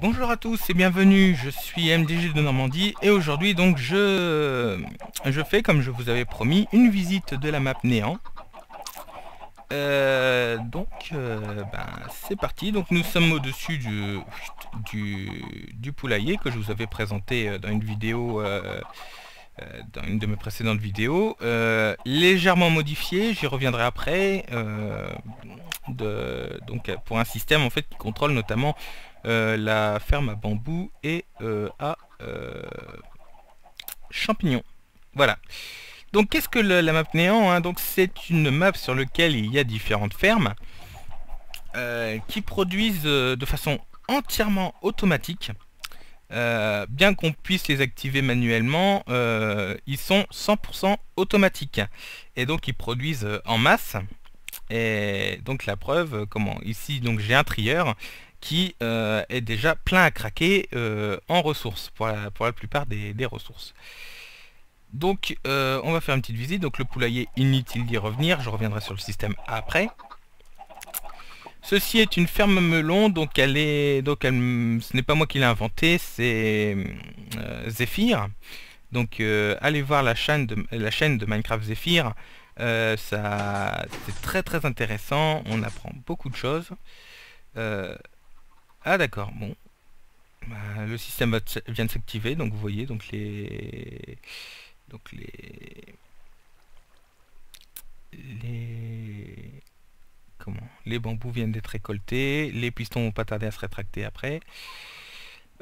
Bonjour à tous et bienvenue, je suis MDG de Normandie et aujourd'hui donc je, fais comme je vous avais promis une visite de la map Néant. Euh, donc euh, ben, c'est parti, donc nous sommes au-dessus du, du, poulailler que je vous avais présenté euh, dans une vidéo dans une de mes précédentes vidéos, légèrement modifié, j'y reviendrai après, de, donc pour un système en fait qui contrôle notamment euh, la ferme à bambou et euh, à euh, champignons. Voilà. Donc qu'est-ce que la map néant hein? Donc c'est une map sur laquelle il y a différentes fermes qui produisent de façon entièrement automatique. Bien qu'on puisse les activer manuellement, ils sont 100% automatiques. Et donc ils produisent en masse. Et donc la preuve, comment? Ici donc j'ai un trieur qui euh, est déjà plein à craquer euh, en ressources, pour la, plupart des, ressources. Donc euh, on va faire une petite visite, donc le poulailler inutile d'y revenir, je reviendrai sur le système après. Ceci est une ferme melon, donc elle est, donc ce n'est pas moi qui l'ai inventé, c'est Zephyr. Donc allez voir la chaîne de, la chaîne de Minecraft Zephyr, ça c'est très très intéressant, on apprend beaucoup de choses. Ah d'accord, bon. Bah, le système vient de s'activer, donc vous voyez, donc les... Donc les... Les... Les bambous viennent d'être récoltés, les pistons vont pas tarder à se rétracter après.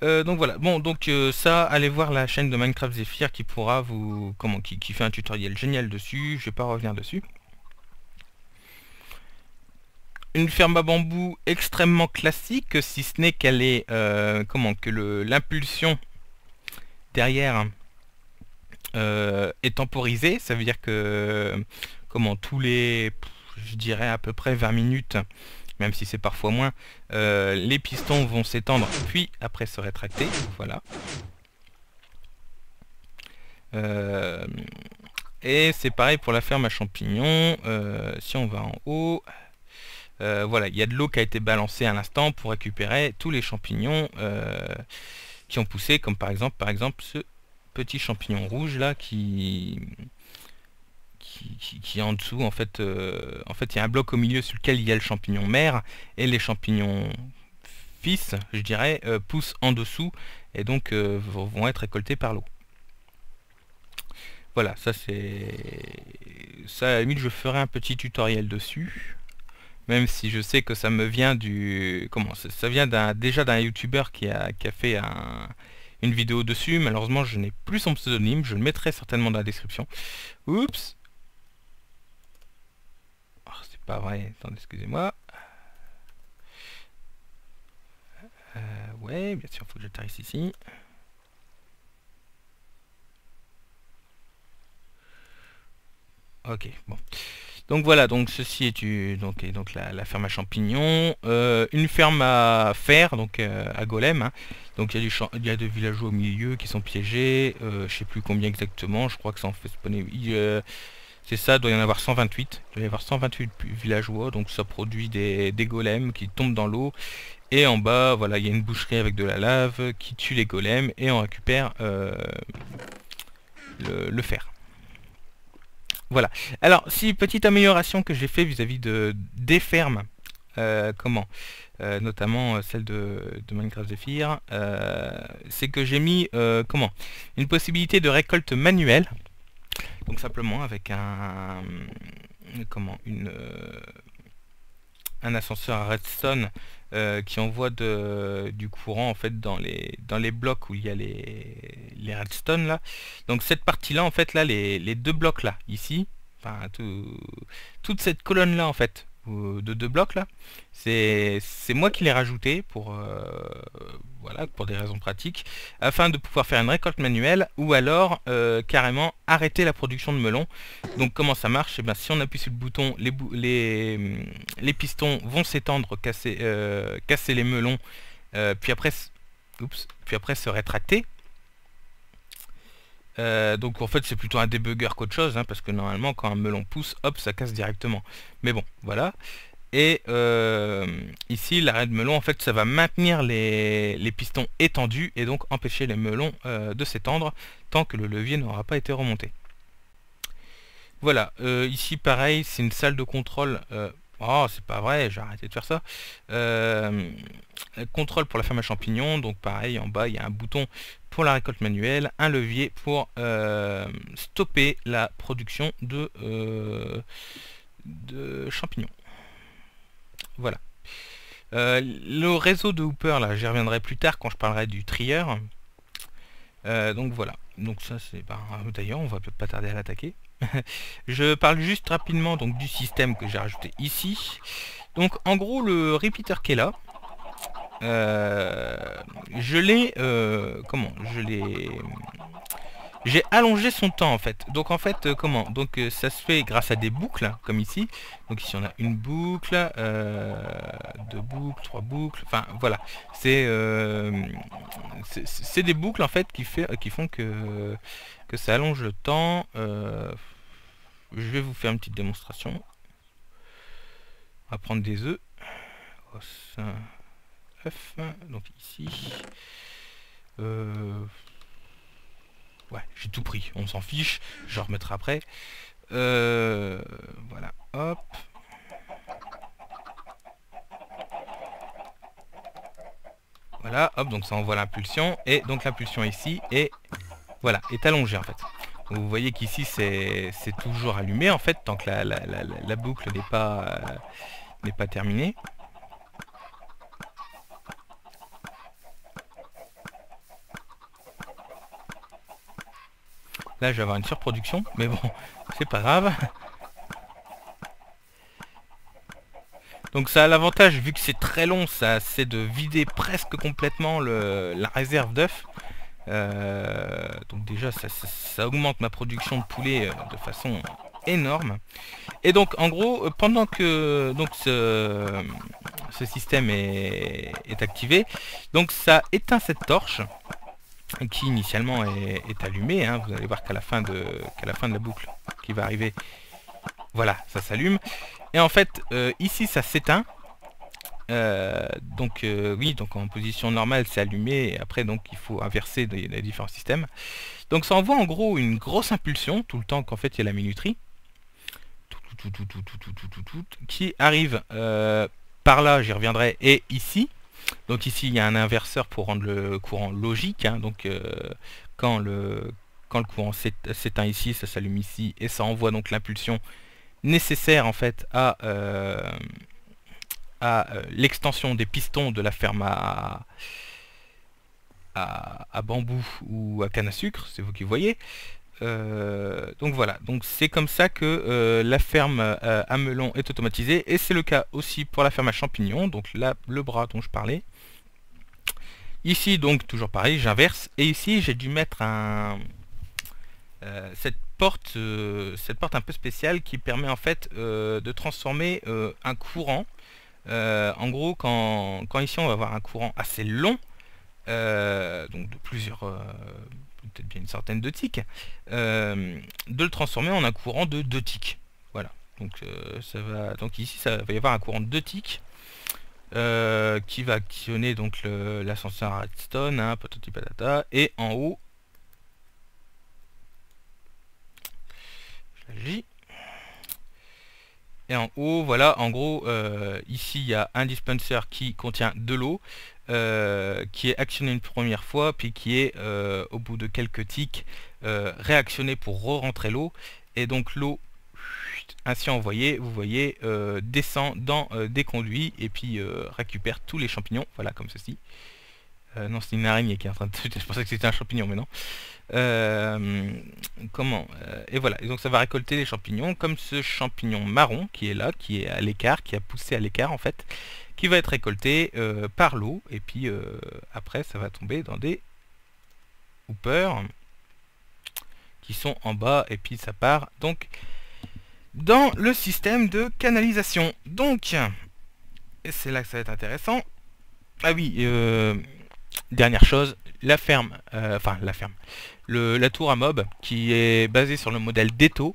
Euh, donc voilà, bon donc euh, ça, allez voir la chaîne de Minecraft Zephyr qui pourra vous... Comment qui, fait un tutoriel génial dessus, je vais pas revenir dessus une ferme à bambou extrêmement classique, si ce n'est qu'elle est, euh, comment, que l'impulsion derrière est temporisée. Ça veut dire que, comment, tous les, je dirais à peu près 20 minutes, même si c'est parfois moins, euh, les pistons vont s'étendre, puis après se rétracter. Voilà. et c'est pareil pour la ferme à champignons. si on va en haut, euh, voilà, il y a de l'eau qui a été balancée à l'instant pour récupérer tous les champignons euh, qui ont poussé, comme par exemple, par exemple ce petit champignon rouge là qui, qui, est en dessous. En fait, euh, en fait, il y a un bloc au milieu sur lequel il y a le champignon mère et les champignons fils, je dirais, poussent en dessous et donc vont être récoltés par l'eau. Voilà, ça c'est... Ça, à la limite, je ferai un petit tutoriel dessus même si je sais que ça me vient du... Comment Ça vient déjà d'un youtubeur qui a, qui a fait une vidéo dessus. Malheureusement, je n'ai plus son pseudonyme. Je le mettrai certainement dans la description. Oups pas vrai. Attendez, excusez-moi. Euh, ouais, bien sûr, faut que j'atterrisse ici. Ok, bon. Donc voilà, donc ceci est donc, donc la, ferme à champignons, euh, une ferme à fer, donc euh, à golem. Hein. Donc il y, a du il y a des villageois au milieu qui sont piégés, je sais plus combien exactement, je crois que ça en fait spawner. C'est ça, il doit y en avoir 128. Il doit y avoir 128 villageois, donc ça produit des, golems qui tombent dans l'eau. Et en bas, voilà, il y a une boucherie avec de la lave qui tue les golems et on récupère le fer. Voilà. Alors, si petite amélioration que j'ai fait vis-à-vis de des fermes, euh, comment euh, Notamment euh, celle de, Minecraft Zephyr, c'est que j'ai mis comment Une possibilité de récolte manuelle. Donc simplement avec un comment une un ascenseur à redstone euh, qui envoie du courant en fait dans les dans les blocs où il y a les, les redstone là. Donc cette partie là en fait là les, les deux blocs là ici, enfin toute cette colonne là en fait de deux blocs là. C'est moi qui l'ai rajouté pour, euh, voilà, pour des raisons pratiques, afin de pouvoir faire une récolte manuelle ou alors euh, carrément arrêter la production de melons. Donc comment ça marche? Et eh bien, Si on appuie sur le bouton, les, les, les pistons vont s'étendre, casser, euh, casser les melons, puis, après, puis après se rétracter. Donc en fait c'est plutôt un débugger qu'autre chose, hein, parce que normalement quand un melon pousse, hop, ça casse directement. Mais bon, voilà. Et euh, ici, l'arrêt de melon, en fait, ça va maintenir les, pistons étendus et donc empêcher les melons euh, de s'étendre tant que le levier n'aura pas été remonté. Voilà, euh, ici pareil, c'est une salle de contrôle. Oh, c'est pas vrai, j'ai arrêté de faire ça. contrôle pour la ferme à champignons, donc pareil, en bas, il y a un bouton pour la récolte manuelle, un levier pour stopper la production de, de champignons. Voilà. Euh, le réseau de Hooper, là, j'y reviendrai plus tard quand je parlerai du trieur. Euh, donc voilà. Donc ça c'est... pas D'ailleurs, on va peut-être pas tarder à l'attaquer. je parle juste rapidement donc du système que j'ai rajouté ici. Donc en gros, le repeater qui est là, euh, je l'ai... comment Je l'ai j'ai allongé son temps en fait. Donc en fait, euh, comment? Donc euh, ça se fait grâce à des boucles, comme ici. Donc ici on a une boucle, euh, deux boucles, trois boucles, enfin voilà. C'est c'est des boucles en fait qui, fait, qui font que, que ça allonge le temps. je vais vous faire une petite démonstration. On va prendre des œufs. œuf, donc ici. Ouais, j'ai tout pris. On s'en fiche. Je remettrai après. Euh, voilà. Hop. Voilà, hop, donc ça envoie l'impulsion. Et donc l'impulsion ici est, voilà, est allongée en fait. vous voyez qu'ici c'est toujours allumé en fait, tant que la, boucle n'est pas, euh, n'est pas terminée. Là, je vais avoir une surproduction, mais bon, c'est pas grave. Donc ça a l'avantage, vu que c'est très long, ça c'est de vider presque complètement la réserve d'œufs. Euh, donc déjà, ça, augmente ma production de poulet euh, de façon énorme. Et donc, en gros, euh, pendant que donc ce, système est, est activé, donc ça éteint cette torche qui initialement est, allumé. Hein. Vous allez voir qu'à la, fin de, la fin de la boucle qui va arriver, voilà, ça s'allume. Et en fait, euh, ici, ça s'éteint. Euh, donc euh, oui, donc en position normale, c'est allumé. Et après, donc, il faut inverser les, différents systèmes. Donc ça envoie en gros une grosse impulsion tout le temps qu'en fait il y a la minuterie. qui arrive par là, j'y reviendrai, et ici. Donc ici, il y a un inverseur pour rendre le courant logique. Hein. donc euh, quand, le, courant s'éteint ici, ça s'allume ici et ça envoie donc l'impulsion nécessaire en fait à, euh, euh, l'extension des pistons de la ferme à, à, bambou ou à canne à sucre, c'est vous qui voyez. Euh, donc voilà, donc c'est comme ça que euh, la ferme euh, à melon est automatisée et c'est le cas aussi pour la ferme à champignons, donc là le bras dont je parlais. Ici donc toujours pareil, j'inverse et ici j'ai dû mettre un cette porte cette porte un peu spéciale qui permet en fait de transformer un courant. en gros quand, ici on va avoir un courant assez long, donc de plusieurs peut-être bien une centaine de ticks, euh, de le transformer en un courant de 2 ticks. Voilà. Donc, euh, ça va, donc ici, ça va y avoir un courant de 2 ticks. Euh, qui va actionner donc l'ascenseur redstone, hein, patata, et en haut, je et en haut, voilà, en gros, ici il y a un dispenser qui contient de l'eau, euh, qui est actionné une première fois, puis qui est, euh, au bout de quelques tics, euh, réactionné pour re-rentrer l'eau. Et donc l'eau, ainsi envoyée, vous voyez, descend dans des conduits et puis récupère tous les champignons, voilà, comme ceci. Non, c'est une araignée qui est en train de... Je pensais que c'était un champignon, mais non. comment Et voilà, donc ça va récolter les champignons, comme ce champignon marron qui est là, qui est à l'écart, qui a poussé à l'écart en fait, qui va être récolté euh, par l'eau. Et puis euh, après ça va tomber dans des hoopers qui sont en bas. Et puis ça part donc dans le système de canalisation. Donc c'est là que ça va être intéressant. Ah oui euh, dernière chose la ferme enfin la ferme la tour à mob qui est basée sur le modèle d'Eto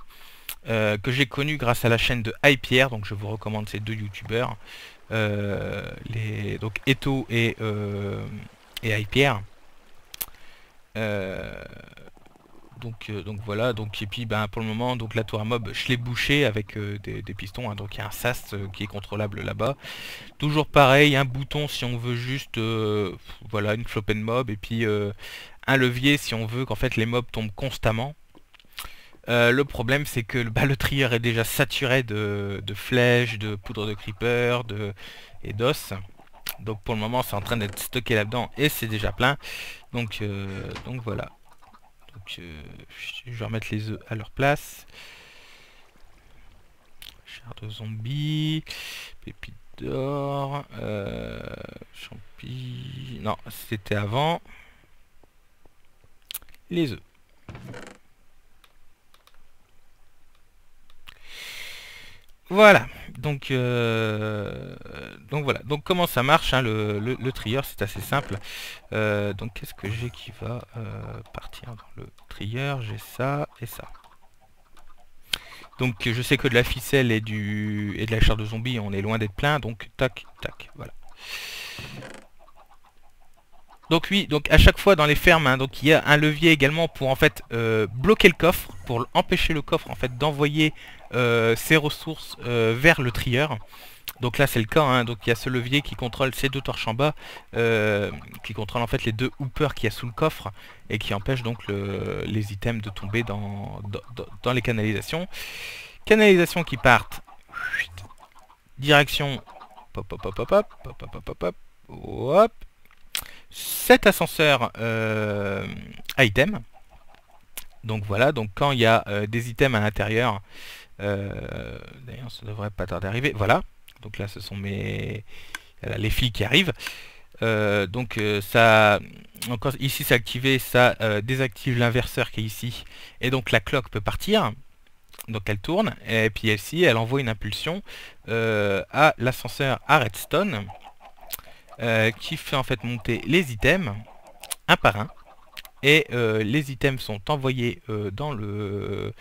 que j'ai connu grâce à la chaîne de Hypierre, donc je vous recommande ces deux youtubeurs, les, donc Eto et, et Hypierre. Donc, donc voilà, et puis ben, pour le moment donc la tour à mob je l'ai bouché avec des, pistons, hein. donc il y a un sas qui est contrôlable là-bas. Toujours pareil, un bouton si on veut juste voilà une flopen mob et puis un levier si on veut qu'en fait les mobs tombent constamment. Euh, le problème c'est que bah, le trieur est déjà saturé de, flèches, de poudre de creeper et d'os. Donc pour le moment c'est en train d'être stocké là-dedans et c'est déjà plein. Euh, donc voilà. Euh, je vais remettre les œufs à leur place. Chair de zombie, pépite d'or, champi... Non, c'était avant les œufs. Voilà, donc, euh, donc voilà, donc comment ça marche hein, le, le, trieur, c'est assez simple. Euh, donc qu'est-ce que j'ai qui va euh, partir dans le trieur? J'ai ça et ça. Donc je sais que de la ficelle et, du, et de la chair de zombie, on est loin d'être plein, donc tac, tac, voilà. Donc oui, donc à chaque fois dans les fermes, hein, donc il y a un levier également pour en fait bloquer le coffre, pour empêcher le coffre en fait d'envoyer ses ressources euh, vers le trieur. Donc là c'est le cas, hein, donc il y a ce levier qui contrôle ces deux torches en bas, qui contrôle en fait les deux hoopers qu'il y a sous le coffre et qui empêche donc les items de tomber dans, dans, les canalisations. Canalisations qui partent, direction, pop pop pop pop pop pop pop pop, hop, cet ascenseur euh, item. Donc voilà, donc quand il y a euh, des items à l'intérieur, euh, d'ailleurs ça devrait pas tarder d'arriver, voilà. Donc là ce sont mes les fils qui arrivent. donc ça encore ici c'est activé, ça désactive l'inverseur qui est ici. Et donc la cloque peut partir. Donc elle tourne, et puis ici elle envoie une impulsion à l'ascenseur à redstone euh, qui fait en fait monter les items un par un. Et euh, les items sont envoyés euh, dans le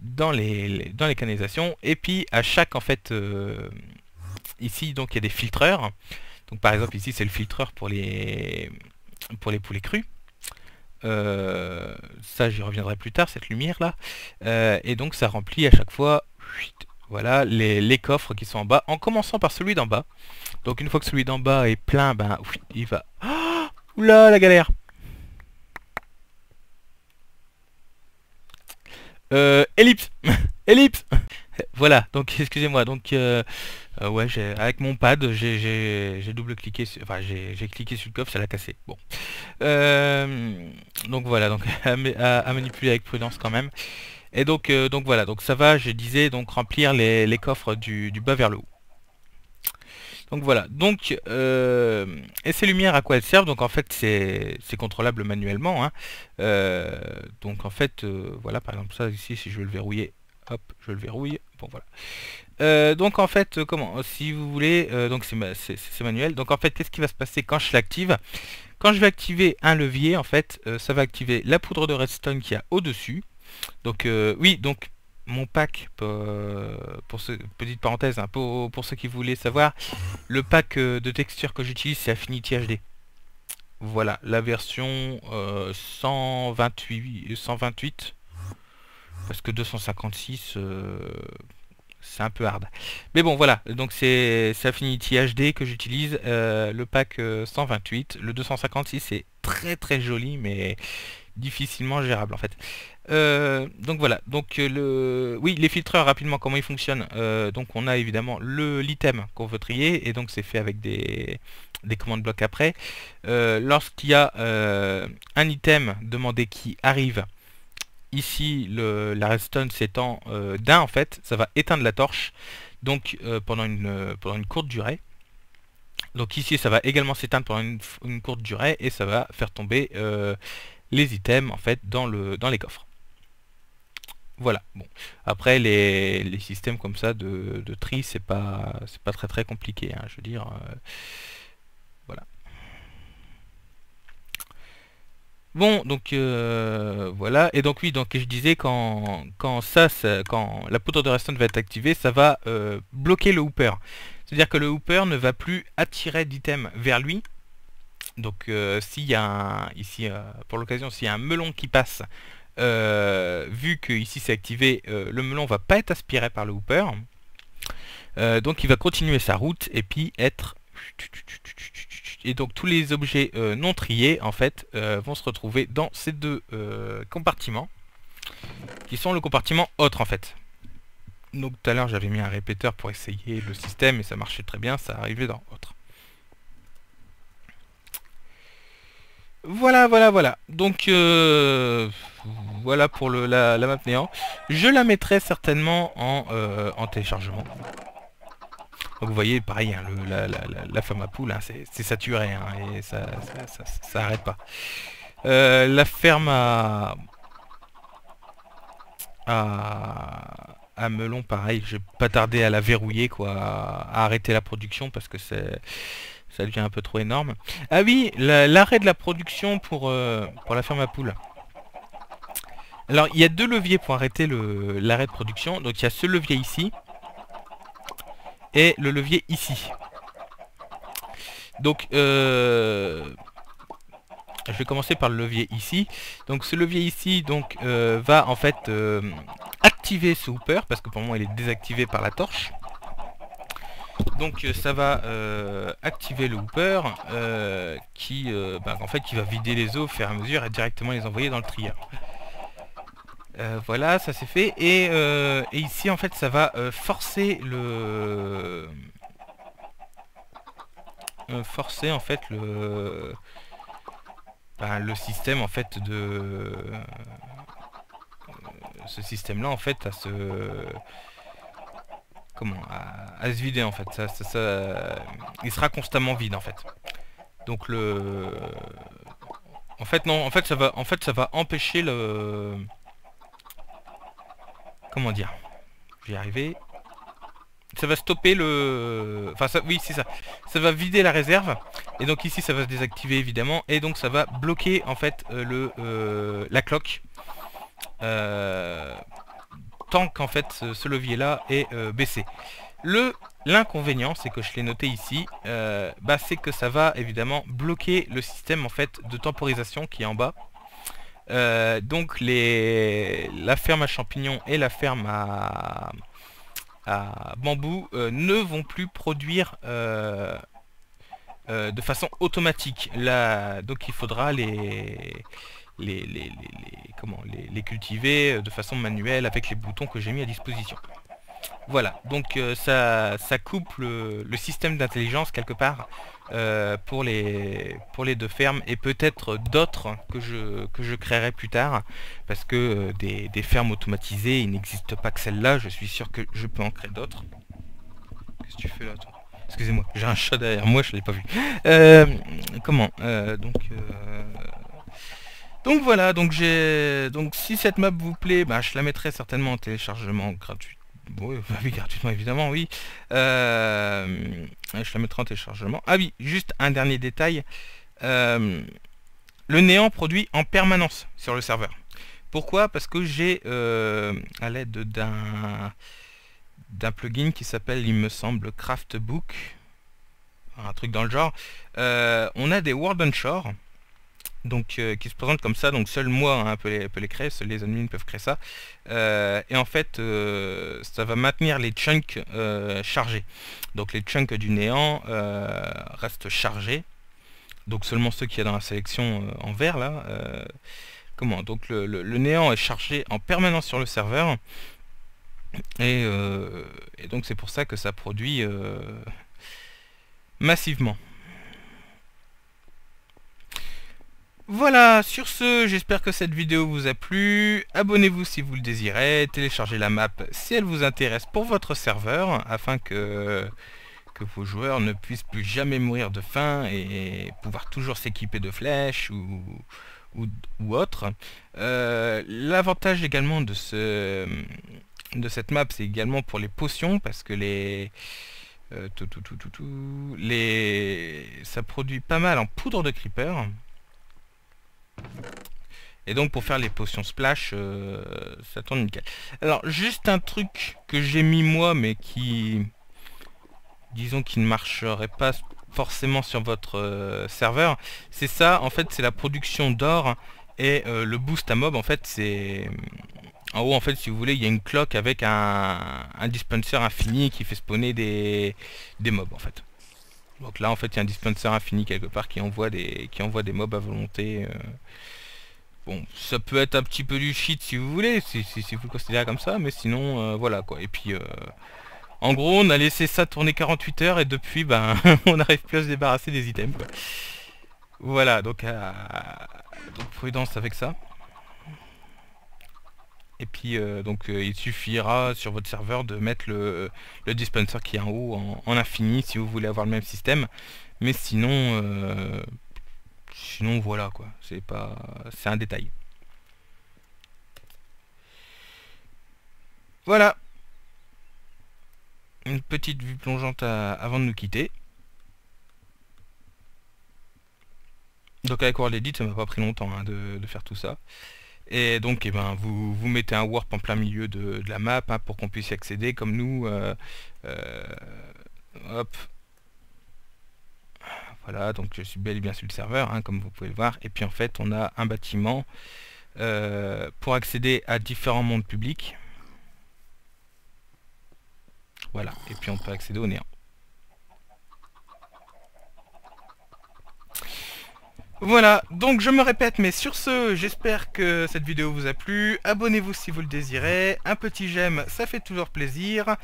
dans les, dans les canalisations. Et puis à chaque en fait ici donc il y a des filtreurs. Donc par exemple ici c'est le filtreur pour les pour les poulets crus. ça j'y reviendrai plus tard cette lumière là et donc ça remplit à chaque fois voilà les, coffres qui sont en bas, en commençant par celui d'en bas. Donc une fois que celui d'en bas est plein, ben il va... Oh Oula, la galère Euh, ellipse Ellipse Voilà, donc excusez-moi, donc euh, euh, ouais, avec mon pad, j'ai double cliqué, sur, enfin j'ai cliqué sur le coffre, ça l'a cassé. Bon, euh, donc voilà, donc à, manipuler avec prudence quand même. Et donc, euh, donc voilà, donc ça va, je disais, donc remplir les, coffres du, bas vers le haut. Donc voilà, donc euh, et ces lumières à quoi elles servent? Donc en fait c'est contrôlable manuellement. Hein. Euh, donc en fait voilà par exemple ça ici si je veux le verrouiller, hop je le verrouille. Bon voilà. donc en fait comment Si vous voulez, donc c'est manuel. Donc en fait qu'est-ce qui va se passer quand je l'active? Quand je vais activer un levier en fait ça va activer la poudre de redstone qui a au-dessus. Donc euh, oui, donc mon pack, pour, petite parenthèse, hein, pour, ceux qui voulaient savoir, le pack euh, de texture que j'utilise c'est Affinity HD. Voilà, la version 128, euh, 128, parce que 256, c'est un peu hard. Mais bon, voilà, donc c'est Affinity HD que j'utilise, le pack 128, le 256 c'est très très joli, mais difficilement gérable en fait. Euh, donc voilà, donc euh, le oui les filtreurs rapidement comment ils fonctionnent. Euh, donc on a évidemment le l'item qu'on veut trier et donc c'est fait avec des, des commandes blocs après. Lorsqu'il y a un item demandé qui arrive, ici le, la redstone s'étend d'un en fait, ça va éteindre la torche donc pendant, une, pendant une courte durée. Donc ici ça va également s'éteindre pendant une, une, courte durée et ça va faire tomber les items en fait dans, le, dans les coffres. Voilà. Bon. Après, les, systèmes comme ça de, tri, c'est pas, pas très très compliqué. Hein, je veux dire, euh, voilà. Bon, donc euh, voilà, et donc oui, donc je disais quand, quand ça, quand la poudre de redstone va être activée, ça va euh, bloquer le hooper. C'est-à-dire que le hooper ne va plus attirer d'items vers lui. Donc euh, s'il y a un, ici pour l'occasion, s'il y a un melon qui passe, vu que ici c'est activé, le melon va pas être aspiré par le hooper. donc il va continuer sa route et puis être et donc tous les objets euh, non triés en fait euh, vont se retrouver dans ces deux euh, compartiments qui sont le compartiment autre en fait. Donc tout à l'heure j'avais mis un répéteur pour essayer le système et ça marchait très bien, ça arrivait dans autre. Voilà, voilà, voilà. Donc voilà pour la, map néant. Je la mettrai certainement en téléchargement. Donc vous voyez, pareil, hein, la, ferme à poules, hein, c'est saturé, hein, et ça, ça, pas. Euh, la ferme à... à... melon, pareil, je vais pas tarder à la verrouiller, quoi, à, arrêter la production, parce que c'est ça devient un peu trop énorme. Ah oui, l'arrêt de la production pour, euh, pour la ferme à poules. Alors, il y a deux leviers pour arrêter l'arrêt de production. Donc, il y a ce levier ici, et le levier ici. Donc, euh, je vais commencer par le levier ici. Donc, ce levier ici euh, va en fait activer ce hooper, parce que pour moi il est désactivé par la torche. Donc ça va activer le hooper qui, bah, en fait, qui va vider les eaux au fur et à mesure et directement les envoyer dans le trieur. Euh, voilà, ça c'est fait. Euh, et, ici, en fait, ça va euh, forcer le... forcer, en fait, le... Ben, le système, en fait, de... ce système-là, en fait, à se... À, se vider, en fait. Ça, ça, il sera constamment vide, en fait. Donc, le... En fait, non, en fait, ça va, en fait, ça va empêcher le comment dire? Je vais y arriver. Ça va stopper le... Enfin, ça, oui, c'est ça. Ça va vider la réserve. Et donc ici, ça va se désactiver, évidemment. Et donc, ça va bloquer, en fait, euh, le euh, la cloque. Euh, tant qu'en fait, ce, levier-là est baissé. Le L'inconvénient, c'est que je l'ai noté ici, bah, c'est que ça va évidemment bloquer le système en fait de temporisation qui est en bas. Euh, donc les, la ferme à champignons et la ferme à, bambou euh, ne vont plus produire euh, de façon automatique. Là, donc il faudra les, les, les, comment, les, cultiver de façon manuelle avec les boutons que j'ai mis à disposition. Voilà, donc ça, ça coupe le système d'intelligence quelque part euh, pour, les, pour les deux fermes et peut-être d'autres que je, que je créerai plus tard parce que euh, des, fermes automatisées il n'existe pas que celle-là je suis sûr que je peux en créer d'autres. Qu'est-ce que tu fais là toi? Excusez-moi j'ai un chat derrière moi je l'ai pas vu. Euh, comment donc donc voilà donc j'ai donc si cette map vous plaît bah, je la mettrai certainement en téléchargement gratuit oui, gratuitement évidemment, oui. Euh, je la mettrai en téléchargement. Ah oui, juste un dernier détail. Euh, le néant produit en permanence sur le serveur. Pourquoi? Parce que j'ai, euh, à l'aide d'un plugin qui s'appelle, il me semble, Craftbook, un truc dans le genre, on a des World Onshore donc euh, qui se présente comme ça, donc seul moi hein, peut, les, créer, seuls les admins peuvent créer ça. Euh, et en fait, euh, ça va maintenir les chunks chargés. Donc les chunks du néant restent chargés. Donc seulement ceux qu'il y a dans la sélection en vert là. comment? Donc le, néant est chargé en permanence sur le serveur. Et donc c'est pour ça que ça produit massivement. Voilà, sur ce, j'espère que cette vidéo vous a plu. Abonnez-vous si vous le désirez, téléchargez la map si elle vous intéresse pour votre serveur, afin que, que vos joueurs ne puissent plus jamais mourir de faim et pouvoir toujours s'équiper de flèches ou, ou, autre. Euh, l'avantage également de, ce, de cette map, c'est également pour les potions, parce que les... Euh, tout, tout, tout, les... ça produit pas mal en poudre de creeper. Et donc pour faire les potions splash, euh, ça tourne nickel. Alors juste un truc que j'ai mis moi, mais qui... Disons qui ne marcherait pas forcément sur votre euh, serveur. C'est ça, en fait, c'est la production d'or et euh, le boost à mob, en fait, c'est... En haut, en fait, si vous voulez, il y a une cloque avec un, dispenser infini qui fait spawner des, des mobs, en fait. Donc là, en fait, il y a un dispenser infini quelque part qui envoie des, qui envoie des mobs à volonté. Bon, ça peut être un petit peu du shit si vous voulez, si, vous le considérez comme ça, mais sinon, euh, voilà quoi. Et puis, euh, en gros, on a laissé ça tourner 48 heures et depuis, ben, on n'arrive plus à se débarrasser des items. Voilà, donc, euh, prudence avec ça. Et puis, donc, il suffira sur votre serveur de mettre le, dispenser qui est en haut en, infini si vous voulez avoir le même système. Mais sinon sinon voilà quoi, c'est pas. c'est un détail. Voilà. Une petite vue plongeante avant de nous quitter. Donc avec World Edit, ça m'a pas pris longtemps hein, de, faire tout ça. Et donc eh ben, vous, vous mettez un warp en plein milieu de, la map hein, pour qu'on puisse y accéder comme nous. Euh, euh, hop, voilà, donc je suis bel et bien sur le serveur, hein, comme vous pouvez le voir. Et puis en fait, on a un bâtiment euh, pour accéder à différents mondes publics. Voilà, et puis on peut accéder au néant. Voilà, donc je me répète, mais sur ce, j'espère que cette vidéo vous a plu. Abonnez-vous si vous le désirez. Un petit j'aime, ça fait toujours plaisir.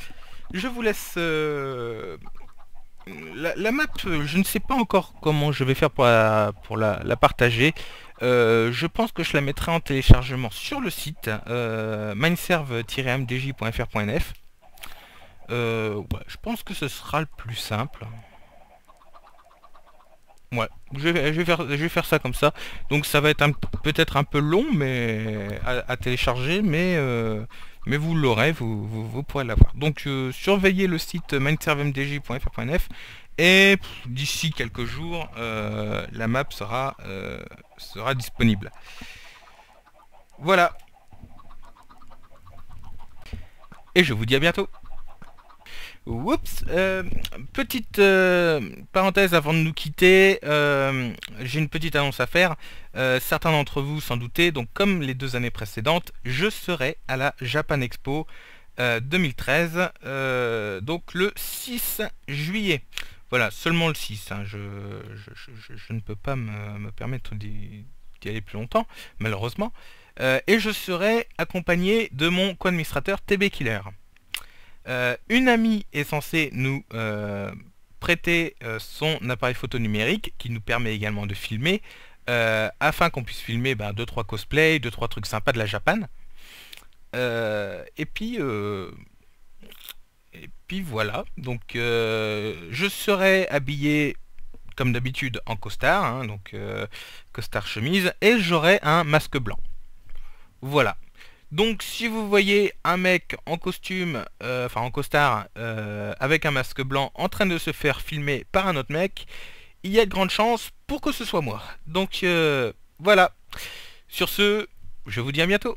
Je vous laisse euh, la, map, je ne sais pas encore comment je vais faire pour la, partager. Euh, je pense que je la mettrai en téléchargement sur le site euh, mineserve-mdj.fr.nf. Euh, je pense que ce sera le plus simple. Ouais, je vais, faire, ça comme ça. Donc ça va être peut-être un peu long mais à, télécharger, mais, euh, mais vous l'aurez, vous, pourrez l'avoir. Donc euh, surveillez le site mindservemdj.fr.nf et d'ici quelques jours, euh, la map sera disponible. Voilà. Et je vous dis à bientôt. Oups, euh, petite euh, parenthèse avant de nous quitter, euh, j'ai une petite annonce à faire. certains d'entre vous s'en doutaient, donc comme les deux années précédentes, je serai à la Japan Expo 2013, donc le 6 juillet. Voilà, seulement le 6, hein. je, ne peux pas me, me permettre d'y aller plus longtemps, malheureusement. et je serai accompagné de mon co-administrateur TB Killer. Euh, une amie est censée nous euh, prêter euh, son appareil photo numérique qui nous permet également de filmer afin qu'on puisse filmer 2-3 ben, cosplays, 2-3 trucs sympas de la Japan. et puis et puis voilà, donc je serai habillé comme d'habitude en costard, hein, donc costard chemise, et j'aurai un masque blanc. Voilà. Donc si vous voyez un mec en costume, euh, enfin en costard, euh, avec un masque blanc en train de se faire filmer par un autre mec, il y a de grandes chances pour que ce soit moi. Donc euh, voilà. Sur ce, je vous dis à bientôt.